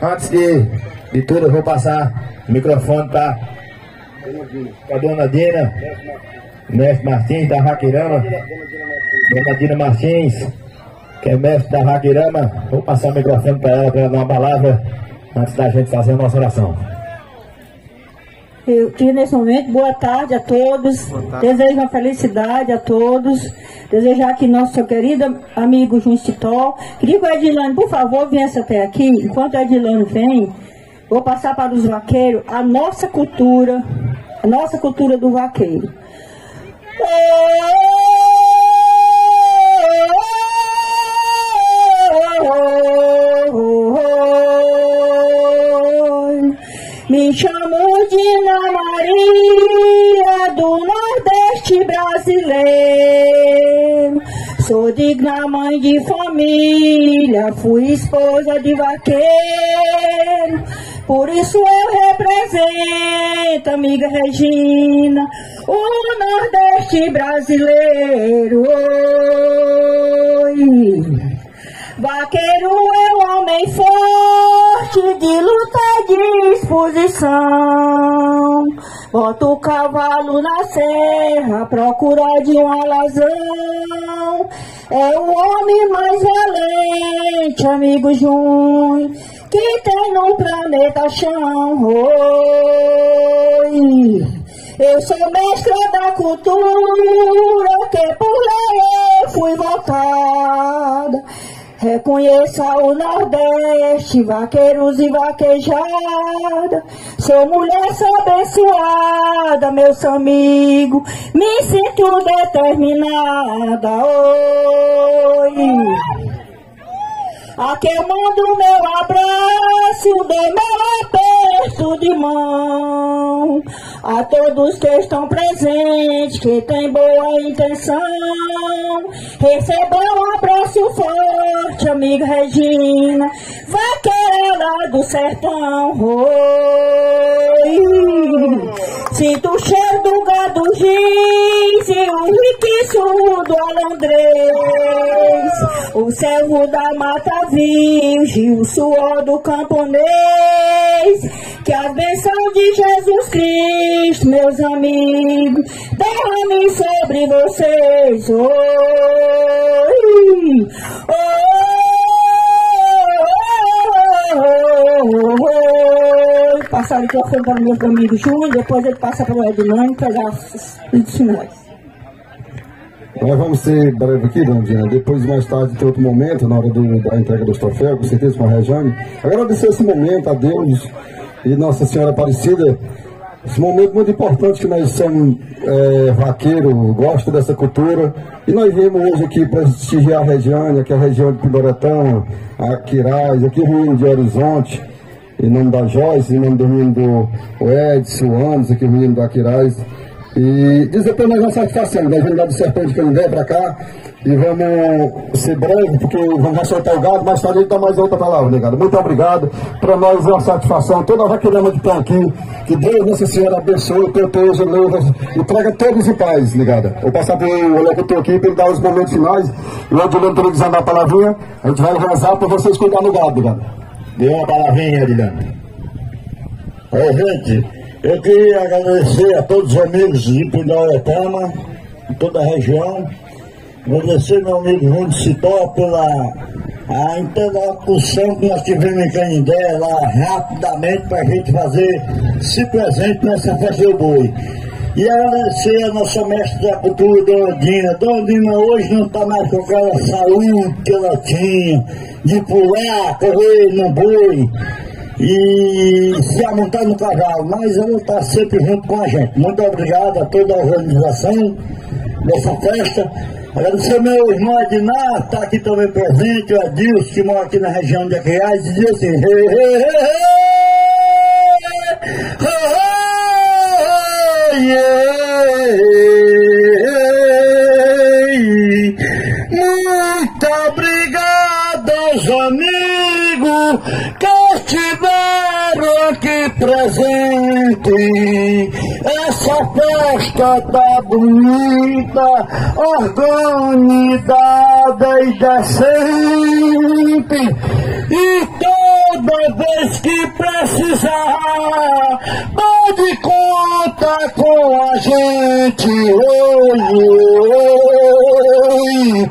Antes de, de tudo, eu vou passar o microfone para a dona Dina, mestre Martins da Raquirama, dona Dina Martins, que é mestre da Raquirama. Vou passar o microfone para ela, para ela dar uma palavra antes da gente fazer a nossa oração. Eu queria nesse momento, boa tarde a todos. Tarde. Desejo uma felicidade a todos. Desejar que nosso querido amigo João Citó. Queria que o por favor, viesse até aqui. Enquanto o Edilano vem, vou passar para os vaqueiros a nossa cultura, a nossa cultura do vaqueiro. Me chamo Dina Maria do Nordeste brasileiro. Sou digna mãe de família, fui esposa de vaqueiro. Por isso eu represento, amiga Regina, o Nordeste brasileiro. Oi. Vaqueiro é um homem forte de luta e disposição. Bota o cavalo na serra, procura de um alazão. É o homem mais valente, amigo Júnior, que tem no planeta chão. Oi. Eu sou mestra da cultura, que por lei eu fui votada. Reconheça o Nordeste, vaqueiros e vaquejada. Sou mulher sou abençoada, meus amigos. Me sinto determinada. Oi. Aqui eu mando meu abraço, dou meu aperto de mão a todos que estão presentes, que têm boa intenção. Recebam um abraço forte, amiga Regina, vaqueira do sertão. Oi. Sinto o cheiro do gado giz e o riquiço do alandrez. O servo da mata virgem, o suor do camponês. Que a bênção de Jesus Cristo, meus amigos, derrame sobre vocês. Oi, oi, oi, Passar o microfone para o meu amigo Júnior, depois ele passa para o Edilane pegar os sinais. Nós vamos ser breve aqui, Dona Depois, mais tarde, em outro momento, na hora do, da entrega dos troféus, com certeza com a Rejane. Agradecer esse momento a Deus e Nossa Senhora Aparecida. Esse momento muito importante que nós somos é, vaqueiros, gosta dessa cultura. E nós viemos hoje aqui prestigiar a Regiane, aqui a região de Pindoretão, a Quirais, aqui Rio de Horizonte, em nome da Joyce, em nome do menino do Edson, Anderson, aqui o menino da Quirais. E dizer para nós uma satisfação, nós vamos dar do sertão de Canindé para cá e vamos ser breve, porque vamos soltar o gado, tarde a gente dá mais outra palavra, negado. Muito obrigado. Para nós é uma satisfação, toda a vaqueirama que está aqui, que Deus, Nossa Senhora, abençoe, proteja, leva e traga todos em paz, ligada. Vou passar para o locutor aqui para ele dar os momentos finais. E o Adilano televisão dar a palavrinha, a gente vai rezar para vocês cuidar do gado, ligado. Dê uma palavrinha, Adilano. Oi, gente. Eu queria agradecer a todos os amigos de Punhauretama, de toda a região. Agradecer meu amigo Rúdio Cipó pela a interlocução que nós tivemos em Canindé lá rapidamente para a gente fazer se presente nessa festa do boi. E agradecer a nossa mestra da cultura, Dona Dina. Dona Dina hoje não está mais com aquela saúde que ela tinha, de pular, correr no boi e se amontar no cavalo, mas ela está sempre junto com a gente. Muito obrigado a toda a organização dessa festa. Agradecer meu irmão Ednar, está aqui também presente, o Adilson, que mora aqui na região de Aquiais, e diz assim, Muito obrigado aos amigos que estiveram aqui presente. Essa festa tá bonita, organizada e decente. E toda vez precisar, pode contar com a gente. Oi, oi,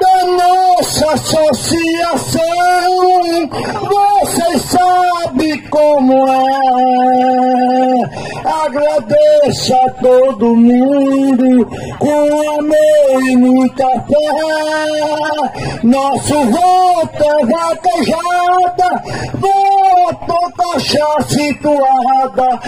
da nossa associação, vocês sabem como é. Agradeço a todo mundo com amor e muita fé. Nosso voto é vaquejada, voto cachaça situada,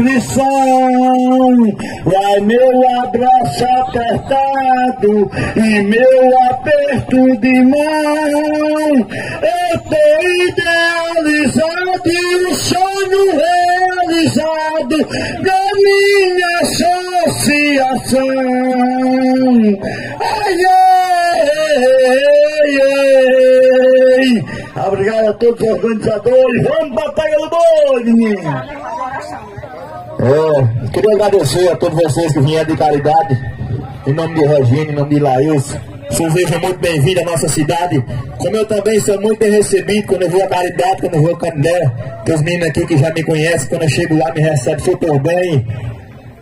a inscrição. Vai meu abraço apertado e meu aperto de mão. Eu tô idealizado e o sonho realizado da minha associação. Ai, ai, ai. Obrigado a todos os organizadores. Vamos para a pega do boi, menino. É, queria agradecer a todos vocês que vieram de caridade. Em nome de Regina, em nome de Laís. Sejam muito bem-vindos à nossa cidade. Como eu também sou muito bem recebido quando eu vou a caridade, quando eu vou a Canindé. Tem os meninos aqui que já me conhecem, quando eu chego lá me recebem super bem.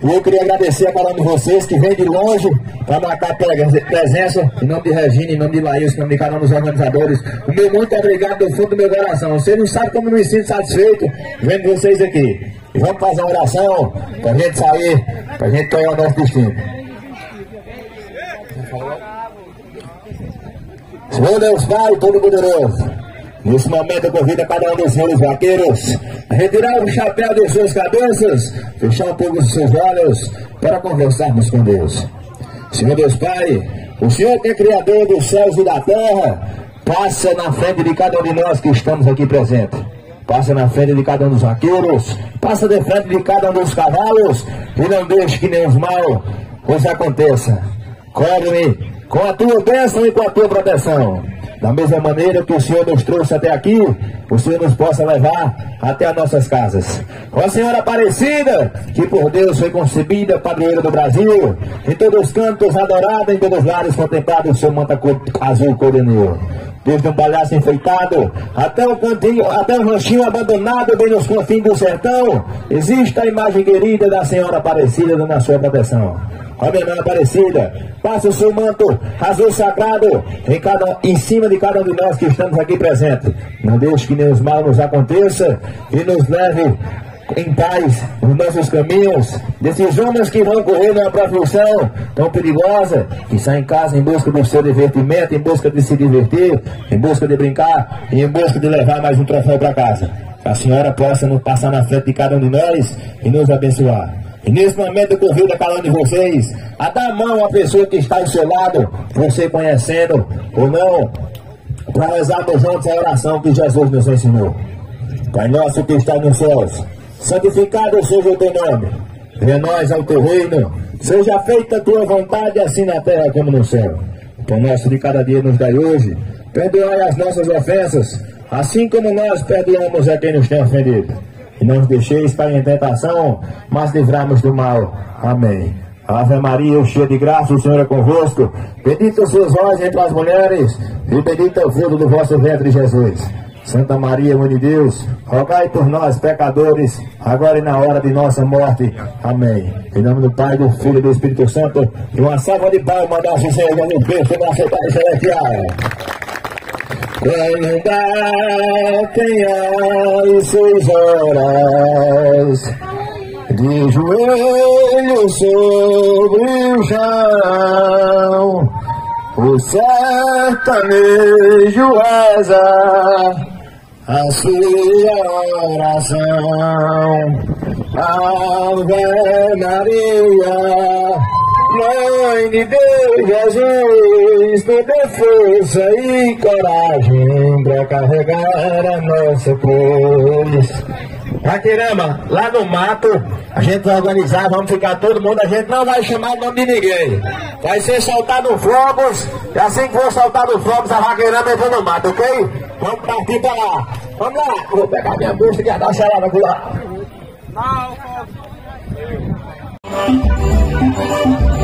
E eu queria agradecer a cada um de vocês que vem de longe para marcar presença, em nome de Regina, em nome de Laís, em nome de cada um dos organizadores. O meu muito obrigado do fundo do meu coração. Você não sabe como eu me sinto satisfeito vendo vocês aqui. E vamos fazer uma oração para a gente sair, para a gente ganhar o nosso destino. Senhor Deus Pai Todo-Poderoso. Nesse momento eu convido a cada um dos senhores vaqueiros a retirar o chapéu de suas cabeças, fechar um pouco os seus olhos para conversarmos com Deus. Senhor Deus Pai, o Senhor que é Criador dos céus e da terra, passa na frente de cada um de nós que estamos aqui presentes. Passa na frente de cada um dos vaqueiros, passa de frente de cada um dos cavalos e não deixe que nenhum mal os aconteça. Cobre-me com a tua bênção e com a tua proteção. Da mesma maneira que o Senhor nos trouxe até aqui, o Senhor nos possa levar até as nossas casas. Ó Senhora Aparecida, que por Deus foi concebida, padroeira do Brasil, em todos os cantos adorada, em todos os lares contemplado o seu manto azul coronel. Desde um palhaço enfeitado até o cantinho, até um ranchinho abandonado bem nos confins do sertão, existe a imagem querida da Senhora Aparecida na sua proteção. Ó minha irmã Aparecida, passa o seu manto azul sagrado em, cada, em cima de cada um de nós que estamos aqui presentes. Não deixe que os mal nos aconteça e nos leve em paz nos nossos caminhos, desses homens que vão correr numa profissão tão perigosa, que saem em casa em busca do seu divertimento, em busca de se divertir, em busca de brincar e em busca de levar mais um troféu para casa. Que a senhora possa nos passar na frente de cada um de nós e nos abençoar. E nesse momento eu convido a cada um de vocês a dar a mão à pessoa que está ao seu lado, você conhecendo ou não, para rezarmos juntos a oração que Jesus nos ensinou. Pai nosso que está nos céus, santificado seja o teu nome. Nós ao teu reino, seja feita a tua vontade, assim na terra como no céu. O pão nosso de cada dia nos dai hoje, perdoai as nossas ofensas, assim como nós perdoamos a quem nos tem ofendido e não nos deixeis cair em tentação, mas livramos do mal. Amém. Ave Maria, cheia de graça, o Senhor é convosco. Bendita sois vós entre as mulheres, e bendito é o fruto do vosso ventre, Jesus. Santa Maria, Mãe de Deus, rogai por nós, pecadores, agora e na hora de nossa morte. Amém. Em nome do Pai, do Filho e do Espírito Santo, e uma salva de palmas da Senhor, no peito da Pai Celestial. Quando batem as seis horas, de joelhos sobre o chão, o sertanejo reza a sua oração. Ave Maria, Mãe de Deus, Jesus, me dê força e coragem para carregar a nossa cruz. Paquirama, lá no mato, a gente vai organizar, vamos ficar todo mundo, a gente não vai chamar o nome de ninguém. Vai ser soltado fogos, e assim que for soltado fogos, a vaqueirama entra no mato, ok? Vamos partir para lá. Vamos lá, vou pegar minha bolsa e guardar a selada por lá. Não, Música